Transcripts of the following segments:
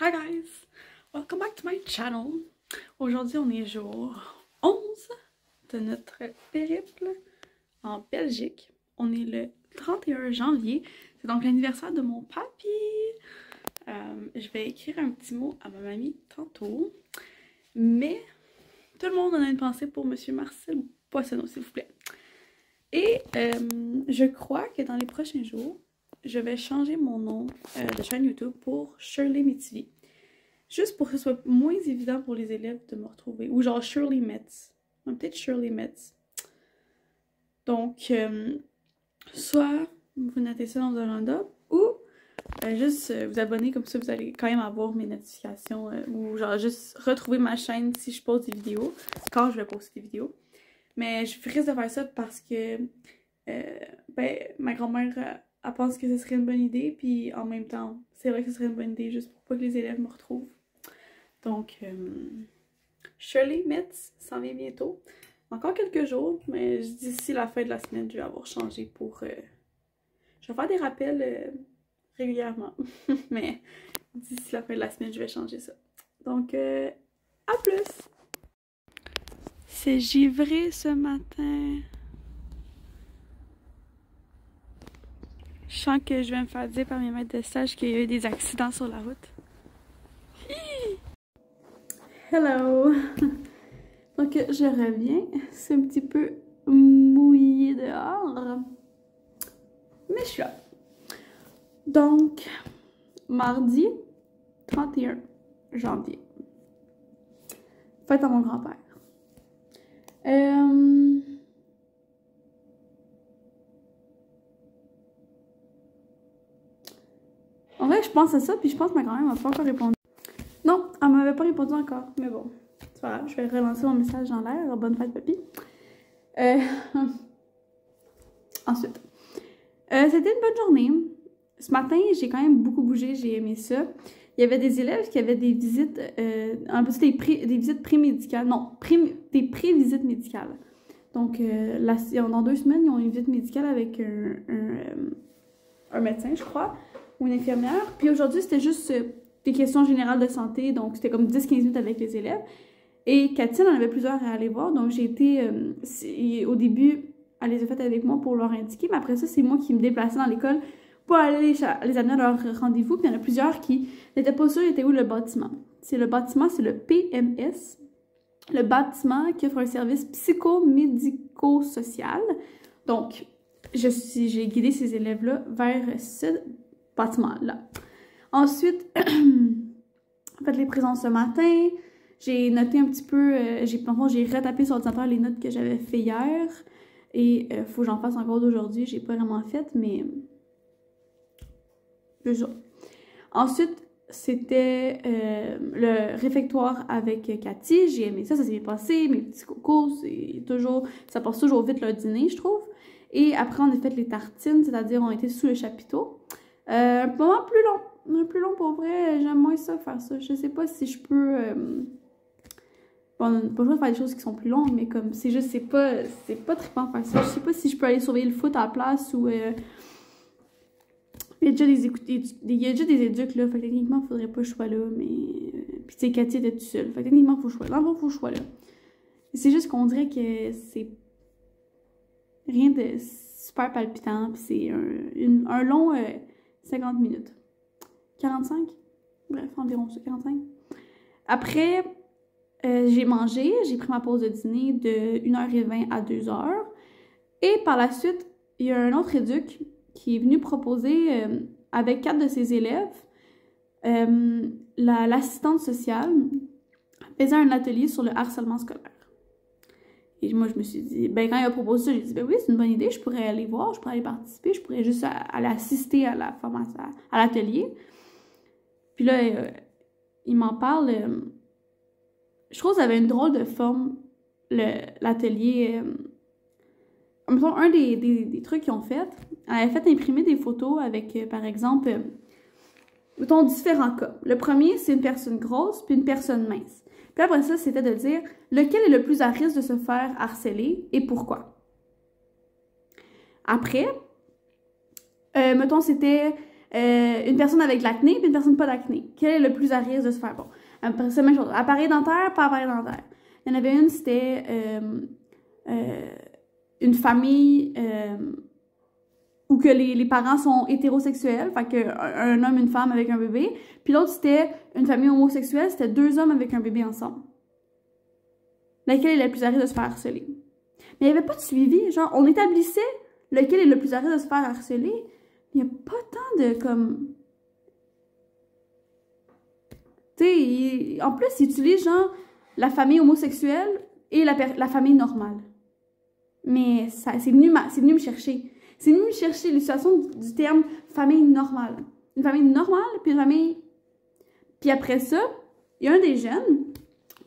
Hi guys! Welcome back to my channel! Aujourd'hui, on est jour 11 de notre périple en Belgique. On est le 31 janvier. C'est donc l'anniversaire de mon papy. Euh, je vais écrire un petit mot à ma mamie tantôt. Mais tout le monde en a une pensée pour Monsieur Marcel Poissonneau, s'il vous plaît. Et euh, je crois que dans les prochains jours, je vais changer mon nom euh, de chaîne YouTube pour Shirley Mitivi. Juste pour que ce soit moins évident pour les élèves de me retrouver. Ou genre Shirley Metz. Peut-être Shirley Metz. Donc, euh, soit vous notez ça dans un agenda ou euh, juste vous abonner comme ça vous allez quand même avoir mes notifications ou genre juste retrouver ma chaîne si je pose des vidéos quand je vais poster des vidéos mais je risque de faire ça parce que ben, ma grand-mère elle pense que ce serait une bonne idée, puis en même temps, c'est vrai que ce serait une bonne idée juste pour pas que les élèves me retrouvent. Donc, euh, Shirley Metz s'en vient bientôt. Encore quelques jours, mais d'ici la fin de la semaine, je vais avoir changé pour... Euh, je vais faire des rappels euh, régulièrement, mais d'ici la fin de la semaine, je vais changer ça. Donc, à plus! C'est givré ce matin. Je sens que je vais me faire dire par mes maîtres de stage qu'il y a eu des accidents sur la route. Hello! Donc, je reviens. C'est un petit peu mouillé dehors. Mais je suis là. Donc, mardi 31 janvier. Fête à mon grand-père. Euh... En vrai, je pense à ça, puis je pense que ma grand-mère m'a pas encore répondu. Non, elle m'avait pas répondu encore, mais bon, c'est pas grave, je vais relancer mon message dans l'air. Bonne fête, papy. Euh... Ensuite, euh, c'était une bonne journée. Ce matin, j'ai quand même beaucoup bougé, j'ai aimé ça. Il y avait des élèves qui avaient des visites, euh, un peu des, des visites pré-médicales, non, des pré-visites médicales. Donc, euh, dans deux semaines, ils ont une visite médicale avec un, un médecin, je crois ou une infirmière. Puis aujourd'hui, c'était juste euh, des questions générales de santé, donc c'était comme 10-15 minutes avec les élèves. Et Cathy en avait plusieurs à aller voir, donc j'ai été, euh, au début, elle les a faites avec moi pour leur indiquer, mais après ça, c'est moi qui me déplaçais dans l'école pour aller les, amener à leur rendez-vous. Puis il y en a plusieurs qui n'étaient pas sûrs était où le bâtiment. C'est le bâtiment, c'est le PMS, le bâtiment qui offre un service psychomédico-social. Donc, j'ai guidé ces élèves-là vers ce bâtiment-là. Ensuite, fait les présences ce matin. J'ai noté un petit peu, euh, j'ai retapé sur l'ordinateur les notes que j'avais fait hier. Et euh, faut que j'en fasse encore d'aujourd'hui. J'ai pas vraiment fait, mais. Déjà. Ensuite, c'était euh, le réfectoire avec Cathy. J'ai aimé ça, ça s'est bien passé. Mes petits cocos, toujours. Ça passe toujours vite le dîner, je trouve. Et après, on a fait les tartines, c'est-à-dire on était sous le chapiteau. Euh, un moment plus long. Plus long pour vrai, j'aime moins ça faire ça. Je sais pas si je peux. Euh... Bon, pas de faire des choses qui sont plus longues, mais comme c'est juste, c'est pas, c'est pas trippant faire ça. Je sais pas si je peux aller surveiller le foot à la place ou. Euh... Il y a déjà des, il y a déjà des là, fait que techniquement, il faudrait pas que je là, mais. Euh, puis tu sais, Cathy était toute seule. Fait que techniquement, faut que je sois là. Non, faut que là. C'est juste qu'on dirait que c'est rien de super palpitant, puis c'est un, un long. Euh, 50 minutes. 45? Bref, environ ça, 45. Après, euh, j'ai mangé, j'ai pris ma pause de dîner de 1h20 à 2h. Et par la suite, il y a un autre éduc qui est venu proposer, euh, avec quatre de ses élèves, euh, l'assistante sociale faisait un atelier sur le harcèlement scolaire. Et moi, je me suis dit, ben quand il a proposé ça, j'ai dit, ben oui, c'est une bonne idée, je pourrais aller voir, je pourrais aller participer, je pourrais juste aller assister à la formation, à l'atelier. Puis là, euh, il m'en parle. Euh, je trouve que ça avait une drôle de forme, l'atelier. Euh, un des, des, des trucs qu'ils ont fait, elle avait fait imprimer des photos avec, par exemple, différents cas. Le premier, c'est une personne grosse puis une personne mince. Après ça, c'était de dire lequel est le plus à risque de se faire harceler et pourquoi? Après, euh, mettons, c'était euh, une personne avec l'acné et une personne pas d'acné. Quel est le plus à risque de se faire? Bon, après ça, même chose. Appareil dentaire, pas appareil dentaire. Il y en avait une, c'était euh, une famille où que les, parents sont hétérosexuels, fait que un, homme, une femme avec un bébé. Puis l'autre, c'était une famille homosexuelle, c'était deux hommes avec un bébé ensemble. Laquelle est le plus à risque de se faire harceler? Mais il n'y avait pas de suivi. Genre, on établissait lequel est le plus à risque de se faire harceler. Il n'y a pas tant de comme. Tu sais, en plus, ils utilisent genre la famille homosexuelle et la, la famille normale. Mais c'est venu, venu me chercher. C'est venu me chercher l'utilisation du terme famille normale. Une famille normale, puis une famille. Puis après ça, il y a un des jeunes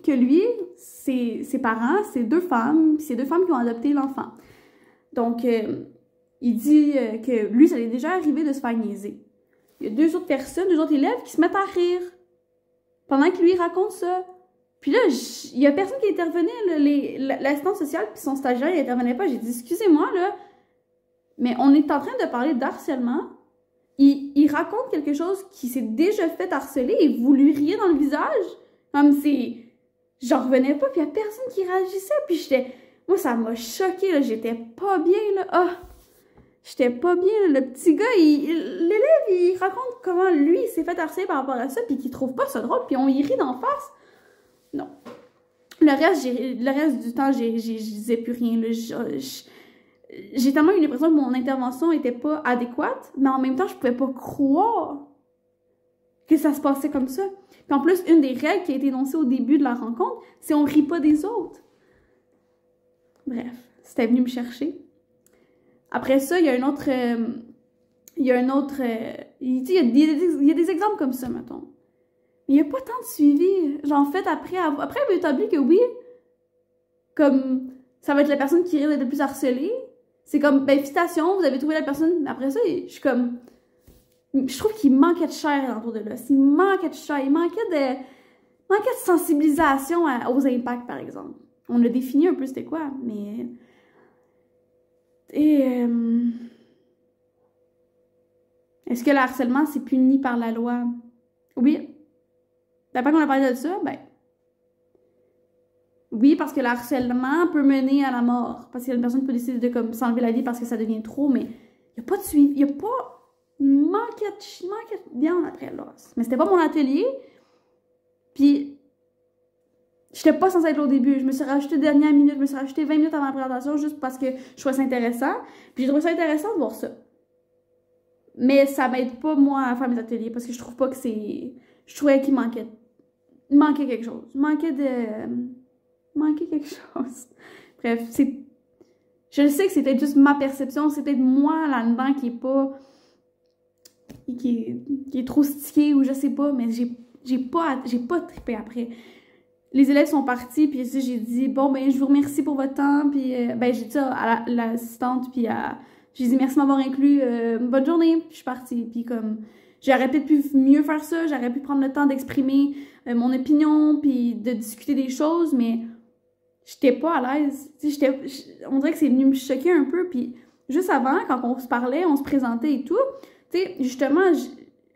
que lui, ses, parents, c'est deux femmes, c'est deux femmes qui ont adopté l'enfant. Donc, euh, il dit euh, que lui, ça lui est déjà arrivé de se faire. Il y a deux autres personnes, deux autres élèves qui se mettent à rire pendant que lui raconte ça. Puis là, il y a personne qui intervenait, l'assistante sociale puis son stagiaire, il intervenait pas. J'ai dit, excusez-moi, là, mais on est en train de parler d'harcèlement. Il, il, raconte quelque chose qui s'est déjà fait harceler et vous lui riez dans le visage. Comme c'est... J'en revenais pas, puis il y a personne qui réagissait, puis j'étais... Moi, ça m'a choqué, là, j'étais pas bien, là. Ah! J'étais pas bien. Le petit gars, l'élève, il, raconte comment lui, il s'est fait harceler par rapport à ça, puis qu'il trouve pas ça drôle, puis on y rit d'en face. Non. Le reste, le reste du temps, je disais plus rien. J'ai tellement eu l'impression que mon intervention était pas adéquate, mais en même temps, je pouvais pas croire que ça se passait comme ça. Puis en plus, une des règles qui a été énoncée au début de la rencontre, c'est on rit pas des autres. Bref, c'était venu me chercher. Après ça, il y a un autre. Euh, il y a un autre. Euh, il, y a des, y a des exemples comme ça, mettons. Mais il n'y a pas tant de suivi. Genre, en fait, après, après, on établi que oui, comme ça va être la personne qui risque d'être le plus harcelée. C'est comme, ben, félicitations, vous avez trouvé la personne. Après ça, je suis comme. Je trouve qu'il manquait de chair autour de là. Il manquait de chair. Il manquait de. manquait de sensibilisation aux impacts, par exemple. On a défini un peu c'était quoi, mais et euh, est-ce que le harcèlement c'est puni par la loi? Oui. D'après qu'on a parlé de ça, ben. Oui, parce que le harcèlement peut mener à la mort. Parce a une personne peut décider de comme s'enlever la vie parce que ça devient trop, mais il n'y a pas de suivi. Il n'y a pas. Il manquait, de bien après l'os. Mais c'était pas mon atelier. Puis J'étais pas censée être là au début. Je me suis rajouté dernière minute, je me suis rajouté 20 minutes avant la présentation juste parce que je trouvais ça intéressant. Puis j'ai trouvé ça intéressant de voir ça. Mais ça m'aide pas, moi, à faire mes ateliers parce que je trouve pas que c'est. Je trouvais qu'il manquait. Il manquait quelque chose. Il manquait de. Il manquait quelque chose. Bref, c'est. Je sais que c'était juste ma perception, peut-être moi là-dedans qui est pas. Qui est, qui est trop stické ou je sais pas, mais j'ai, j'ai pas, pas trippé après les élèves sont partis, puis j'ai dit, bon, ben, je vous remercie pour votre temps, puis, euh, ben, j'ai dit ça à l'assistante, puis à, j'ai dit merci de m'avoir inclus, euh, bonne journée, puis je suis partie, puis comme, j'aurais peut-être pu mieux faire ça, j'aurais pu prendre le temps d'exprimer euh, mon opinion, puis de discuter des choses, mais j'étais pas à l'aise, on dirait que c'est venu me choquer un peu, puis juste avant, quand on se parlait, on se présentait et tout, tu sais, justement,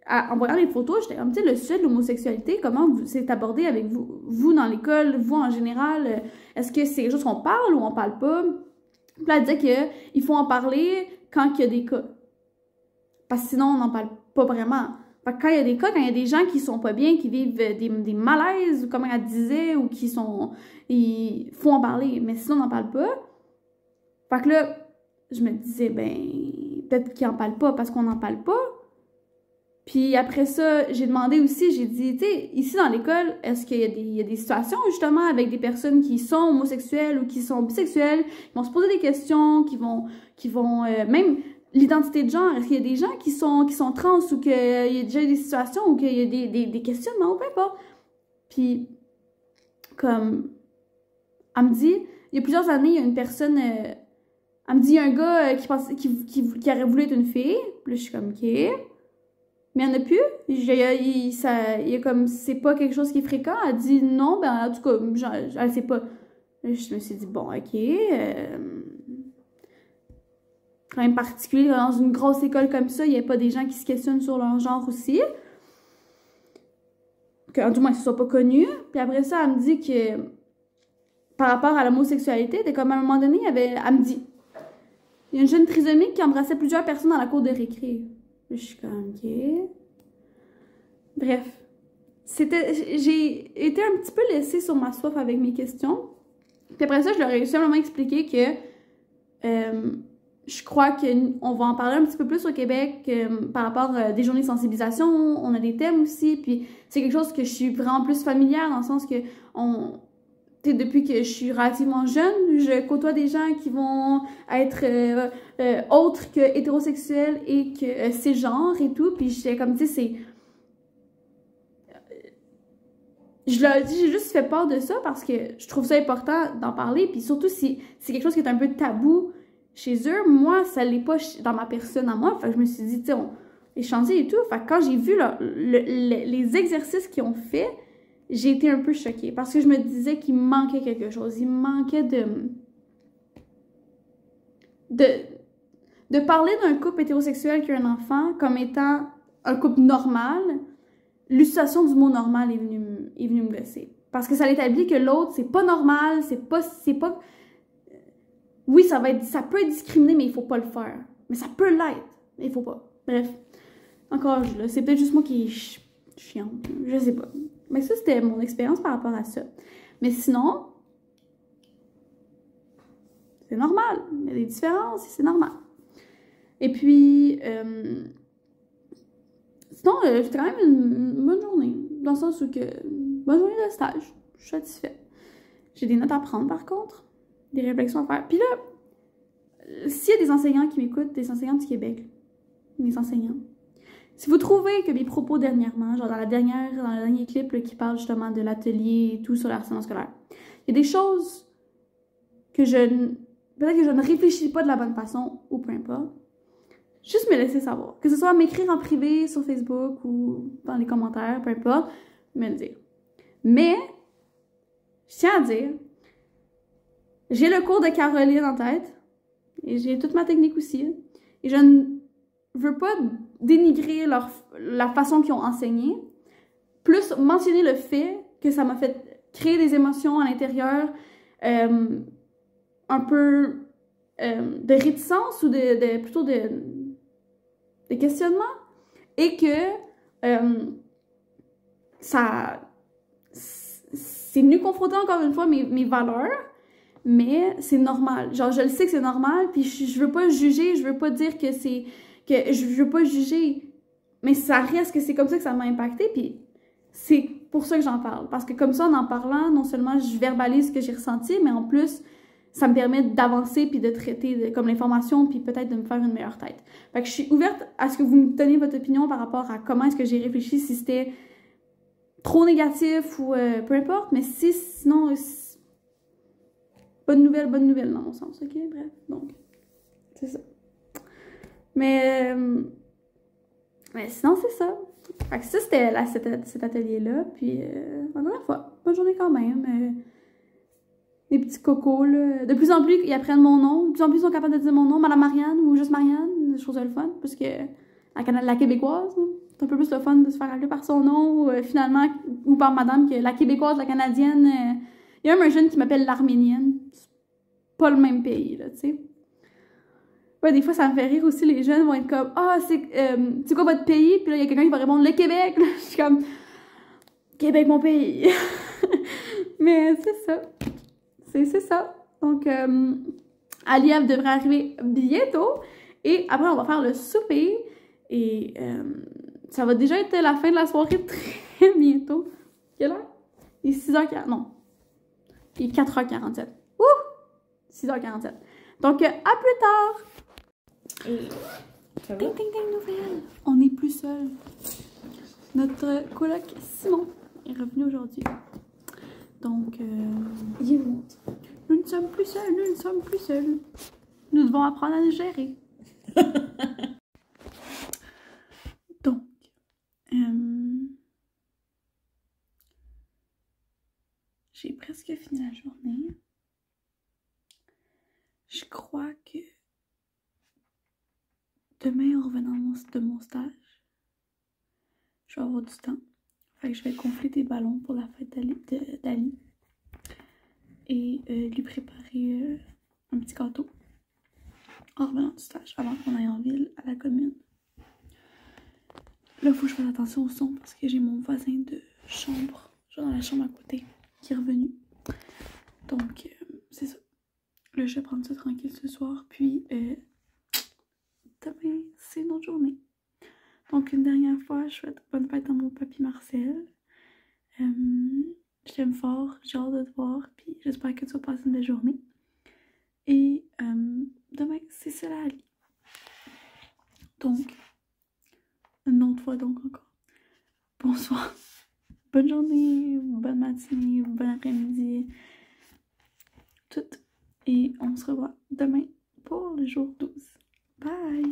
en voyant les photos, j'étais comme, tu sais, le sujet de l'homosexualité, comment c'est abordé avec vous, vous dans l'école, vous en général, euh, est-ce que c'est chose qu'on parle ou on parle pas? Puis là, elle disait qu'il faut en parler quand il y a des cas. Parce que sinon, on n'en parle pas vraiment. Quand il y a des cas, quand il y a des gens qui sont pas bien, qui vivent des, des malaises, comme elle disait, ou qui sont... Il faut en parler, mais sinon, on n'en parle pas. Fait que là, je me disais, ben, peut-être qu'ils en parlent pas parce qu'on n'en parle pas. Puis après ça, j'ai demandé aussi, j'ai dit, tu sais, ici dans l'école, est-ce qu'il y, a des situations justement avec des personnes qui sont homosexuelles ou qui sont bisexuelles, qui vont se poser des questions, qui vont, qui vont euh, même l'identité de genre, est-ce qu'il y a des gens qui sont, qui sont trans ou qu'il y a déjà des situations où il y a des, des, des questionnements ou peu importe? Puis, comme, elle me dit, il y a plusieurs années, il y a une personne, euh, elle me dit, il y a un gars euh, qui, pense, qui, qui, qui aurait voulu être une fille. Puis je suis comme, OK. Mais il n'y en a plus. Il, ça, il comme, c'est pas quelque chose qui est fréquent. Elle dit non, ben en tout cas, je, elle sait pas. Je me suis dit, bon, ok. Euh, quand même particulier. Dans une grosse école comme ça, il n'y a pas des gens qui se questionnent sur leur genre aussi. Que, du moins, ce soit pas connu. Puis après ça, elle me dit que par rapport à l'homosexualité, c'est comme à un moment donné, elle, avait, elle me dit il y a une jeune trisomique qui embrassait plusieurs personnes dans la cour de récré. Je suis comme, ok. Bref. J'ai été un petit peu laissée sur ma soif avec mes questions. Puis après ça, je leur ai simplement expliqué que euh, je crois qu'on va en parler un petit peu plus au Québec euh, par rapport à des journées de sensibilisation. On a des thèmes aussi. Puis c'est quelque chose que je suis vraiment plus familière dans le sens que on, depuis que je suis relativement jeune, je côtoie des gens qui vont être euh, euh, autres que hétérosexuels et que euh, ces genres et tout. Puis j'étais comme, tu sais, c'est. Je leur dis, j'ai juste fait part de ça parce que je trouve ça important d'en parler. Puis surtout, si c'est quelque chose qui est un peu tabou chez eux, moi, ça l'est pas dans ma personne à moi. Fait je me suis dit, tu sais, échanger et tout. Fait quand j'ai vu les exercices qu'ils ont fait, j'ai été un peu choquée parce que je me disais qu'il manquait quelque chose. Il manquait de. de, de parler d'un couple hétérosexuel qui a un enfant comme étant un couple normal. L'utilisation du mot normal est venue, est me blesser. Parce que ça l'établit que l'autre, c'est pas normal, c'est pas. Oui, ça, peut être discriminé, mais il faut pas le faire. Mais ça peut l'être, mais il faut pas. Bref. Encore, c'est peut-être juste moi qui est chiant. Je sais pas. Mais ça, c'était mon expérience par rapport à ça. Mais sinon, c'est normal. Il y a des différences, c'est normal. Et puis, euh, sinon, euh, c'était quand même une, bonne journée. Dans le sens où que, bonne journée de stage. Je suis satisfaite. J'ai des notes à prendre, par contre. Des réflexions à faire. Puis là, s'il y a des enseignants qui m'écoutent, des enseignants du Québec, des enseignants, si vous trouvez que mes propos dernièrement, genre dans la dernière, dans le dernier clip qui parle justement de l'atelier et tout sur l'harcèlement scolaire, il y a des choses que je peut-être que je ne réfléchis pas de la bonne façon ou peu importe. Juste me laisser savoir. Que ce soit m'écrire en privé sur Facebook ou dans les commentaires, peu importe, me le dire. Mais, je tiens à dire, j'ai le cours de Caroline en tête. Et j'ai toute ma technique aussi. Et je ne veux pas dénigrer leur, la façon qu'ils ont enseigné, plus mentionner le fait que ça m'a fait créer des émotions à l'intérieur, euh, un peu euh, de réticence ou de, plutôt de, questionnement, et que euh, ça c'est venu confronter encore une fois mes valeurs, mais c'est normal. Genre, je le sais que c'est normal, puis je, je veux pas juger, je veux pas dire que c'est que je veux pas juger, mais ça reste que c'est comme ça que ça m'a impacté, puis c'est pour ça que j'en parle. Parce que comme ça, en en parlant, non seulement je verbalise ce que j'ai ressenti, mais en plus, ça me permet d'avancer puis de traiter comme l'information puis peut-être de me faire une meilleure tête. Fait que je suis ouverte à ce que vous me donniez votre opinion par rapport à comment est-ce que j'ai réfléchi, si c'était trop négatif ou euh, peu importe, mais si sinon, bonne nouvelle, bonne nouvelle dans mon sens, ok? Bref, donc, c'est ça. Mais, euh, mais sinon, c'est ça. Fait que ça, c'était cet, cet atelier-là. Puis, euh, encore une fois, bonne journée quand même. Euh, les petits cocos, là. De plus en plus, ils apprennent mon nom. De plus en plus, ils sont capables de dire mon nom, Madame Marianne ou juste Marianne. Des choses le fun. Parce que la, la québécoise, c'est un peu plus le fun de se faire appeler par son nom, ou, finalement, ou par madame, que la québécoise, la canadienne. Il y a même un jeune qui m'appelle l'arménienne. C'est pas le même pays, là, tu sais des fois, ça me fait rire aussi. Les jeunes vont être comme Ah, c'est euh, quoi votre pays Puis là, il y a quelqu'un qui va répondre Le Québec. je suis comme Québec, mon pays. Mais c'est ça. C'est ça. Donc, euh, Aliyev devrait arriver bientôt. Et après, on va faire le souper. Et euh, ça va déjà être la fin de la soirée très bientôt. Quelle heure? Il est 6h40. Non. Il est 4h47. Ouh! 6h47. Donc, à plus tard! Et... Ting, ting, ting, nouvelle! On n'est plus seul. Notre coloc Simon est revenu aujourd'hui. Donc, euh, nous ne sommes plus seuls, nous ne sommes plus seuls. Nous devons apprendre à nous gérer. Donc, euh, j'ai presque fini la journée. Je crois que demain, en revenant mon stage, je vais avoir du temps. Je vais gonfler des ballons pour la fête d'Ali. Et euh, lui préparer euh, un petit gâteau. En revenant du stage, avant qu'on aille en ville, à la commune. Là, il faut que je fasse attention au son parce que j'ai mon voisin de chambre, genre dans la chambre à côté, qui est revenu. Donc, euh, c'est ça. Là, je vais prendre ça tranquille ce soir. Puis, euh, demain, c'est une autre journée. Donc, une dernière fois, je souhaite bonne fête à mon papy Marcel. Euh, je t'aime fort, j'ai hâte de te voir. Puis, j'espère que tu vas passer une belle journée. Et demain, c'est cela. Donc, une autre fois donc encore. Bonsoir. Bonne journée, bonne matinée, bon après-midi. Tout. Et on se revoit demain pour le jour 12. Bye!